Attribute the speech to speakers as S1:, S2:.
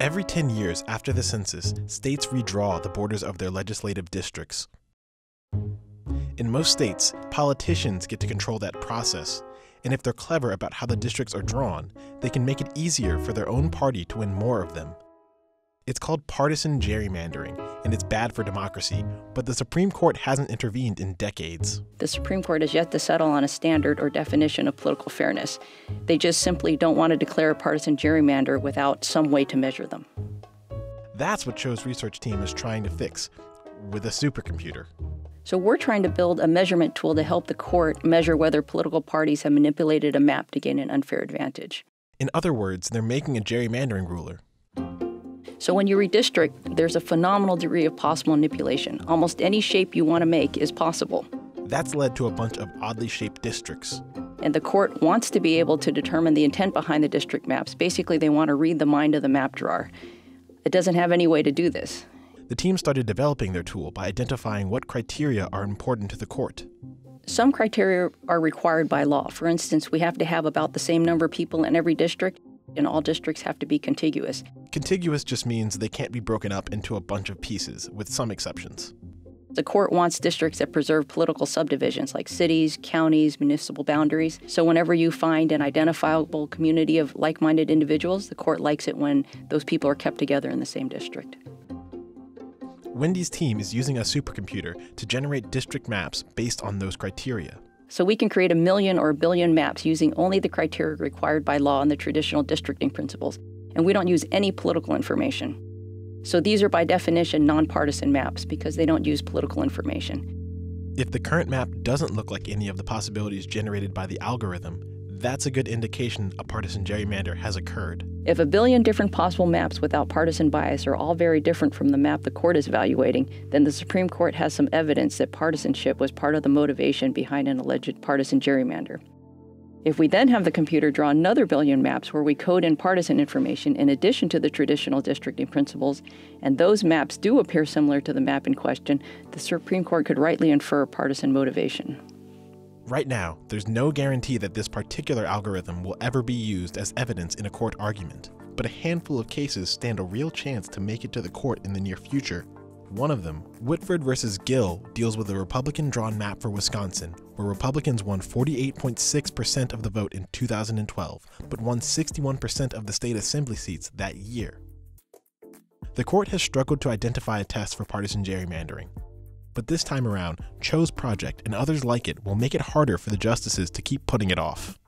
S1: Every 10 years after the census, states redraw the borders of their legislative districts. In most states, politicians get to control that process, and if they're clever about how the districts are drawn, they can make it easier for their own party to win more of them. It's called partisan gerrymandering, and it's bad for democracy, but the Supreme Court hasn't intervened in decades.
S2: The Supreme Court has yet to settle on a standard or definition of political fairness. They just simply don't want to declare a partisan gerrymander without some way to measure them.
S1: That's what Cho's research team is trying to fix with a supercomputer.
S2: So we're trying to build a measurement tool to help the court measure whether political parties have manipulated a map to gain an unfair advantage.
S1: In other words, they're making a gerrymandering ruler.
S2: So when you redistrict, there's a phenomenal degree of possible manipulation. Almost any shape you want to make is possible.
S1: That's led to a bunch of oddly shaped districts.
S2: And the court wants to be able to determine the intent behind the district maps. Basically, they want to read the mind of the map drawer. It doesn't have any way to do this.
S1: The team started developing their tool by identifying what criteria are important to the court.
S2: Some criteria are required by law. For instance, we have to have about the same number of people in every district, and all districts have to be contiguous.
S1: Contiguous just means they can't be broken up into a bunch of pieces, with some exceptions.
S2: The court wants districts that preserve political subdivisions like cities, counties, municipal boundaries. So, whenever you find an identifiable community of like minded individuals, the court likes it when those people are kept together in the same district.
S1: Wendy's team is using a supercomputer to generate district maps based on those criteria.
S2: So we can create a million or a billion maps using only the criteria required by law and the traditional districting principles, and we don't use any political information. So these are by definition nonpartisan maps because they don't use political information.
S1: If the current map doesn't look like any of the possibilities generated by the algorithm, that's a good indication a partisan gerrymander has occurred.
S2: If a billion different possible maps without partisan bias are all very different from the map the court is evaluating, then the Supreme Court has some evidence that partisanship was part of the motivation behind an alleged partisan gerrymander. If we then have the computer draw another billion maps where we code in partisan information in addition to the traditional districting principles, and those maps do appear similar to the map in question, the Supreme Court could rightly infer partisan motivation.
S1: Right now, there's no guarantee that this particular algorithm will ever be used as evidence in a court argument, but a handful of cases stand a real chance to make it to the court in the near future. One of them, Whitford versus Gill, deals with a Republican drawn map for Wisconsin, where Republicans won 48.6% of the vote in 2012, but won 61% of the state assembly seats that year. The court has struggled to identify a test for partisan gerrymandering, but this time around, Cho's project and others like it will make it harder for the justices to keep putting it off.